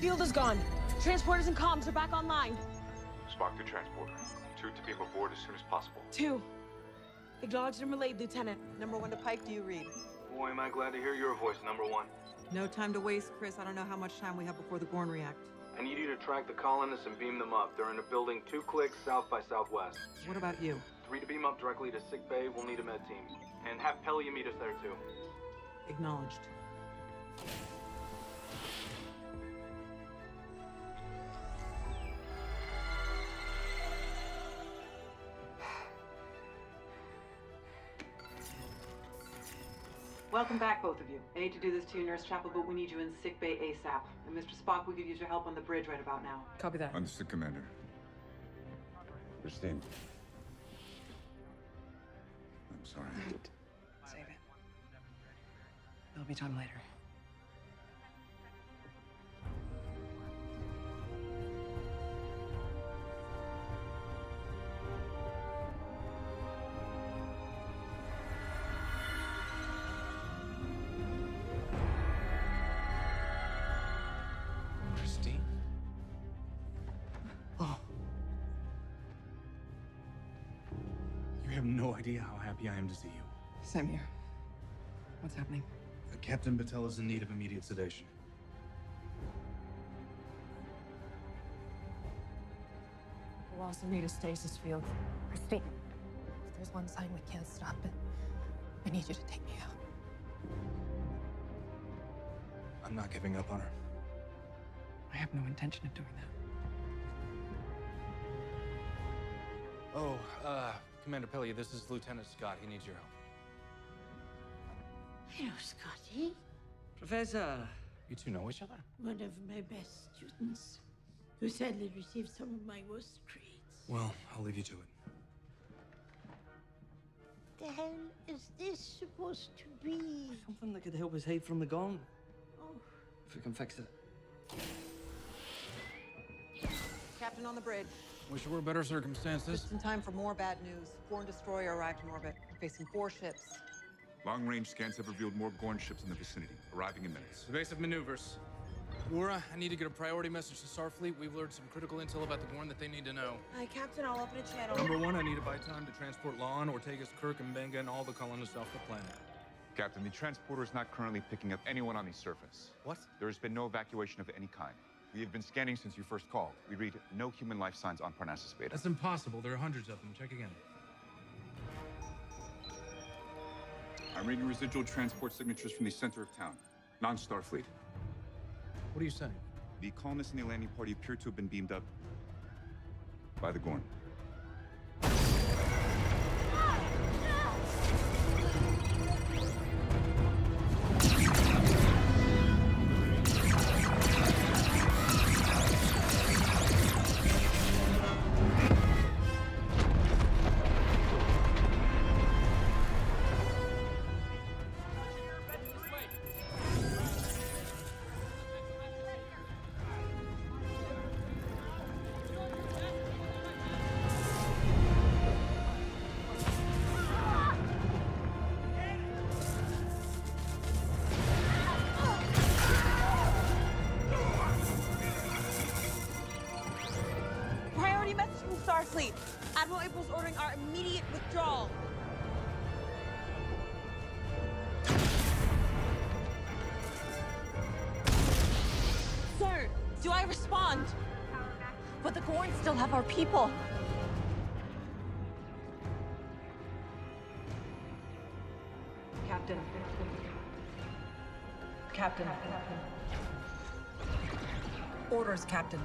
field is gone. Transporters and comms are back online. Spock to transporter. Two to beam aboard as soon as possible. Two. Acknowledged and relayed, Lieutenant. Number one to Pike, do you read? Boy, am I glad to hear your voice, number one. No time to waste, Chris. I don't know how much time we have before the Gorn react. I need you to track the colonists and beam them up. They're in a building two clicks south by southwest. What about you? Three to beam up directly to sick bay. We'll need a med team. And have Pelia meet us there too. Acknowledged. Welcome back, both of you. I hate to do this to you, Nurse Chapel, but we need you in sick bay ASAP. And Mr. Spock, we could use your help on the bridge right about now. Copy that. Understood, Commander. Christine. I'm sorry. Save it. There'll be time later. Have no idea how happy I am to see you. same here. What's happening? Uh, Captain Batel is in need of immediate sedation. We'll also need a stasis field. Christine, if there's one sign we can't stop it, I need you to take me out. I'm not giving up on her. I have no intention of doing that. Oh, uh, Commander Pelia, this is Lieutenant Scott. He needs your help. Hello, Scotty. Professor. You two know each other? One of my best students, who sadly received some of my worst grades. Well, I'll leave you to it. What the hell is this supposed to be? Something that could help us hide from the Gorn. Oh, If we can fix it. Captain on the bridge. Wish there were better circumstances. Just in time for more bad news. Gorn destroyer arrived in orbit, facing four ships. Long-range scans have revealed more Gorn ships in the vicinity, arriving in minutes. Evasive maneuvers. Uhura, I need to get a priority message to Starfleet. We've learned some critical intel about the Gorn that they need to know. Hi, Captain. I'll open a channel. Number one, I need to buy time to transport La'an, Ortegas, Kirk, and M'Benga, and all the colonists off the planet. Captain, the transporter is not currently picking up anyone on the surface. What? There has been no evacuation of any kind. We have been scanning since you first called. We read no human life signs on Parnassus Beta. That's impossible. There are hundreds of them. Check again. I'm reading residual transport signatures from the center of town. Non-Starfleet. What are you saying? The colonists in the landing party appear to have been beamed up by the Gorn. From Starfleet. Admiral April's ordering our immediate withdrawal. Sir, do I respond? But the Gorn still have our people. Captain. Captain. Orders, Captain.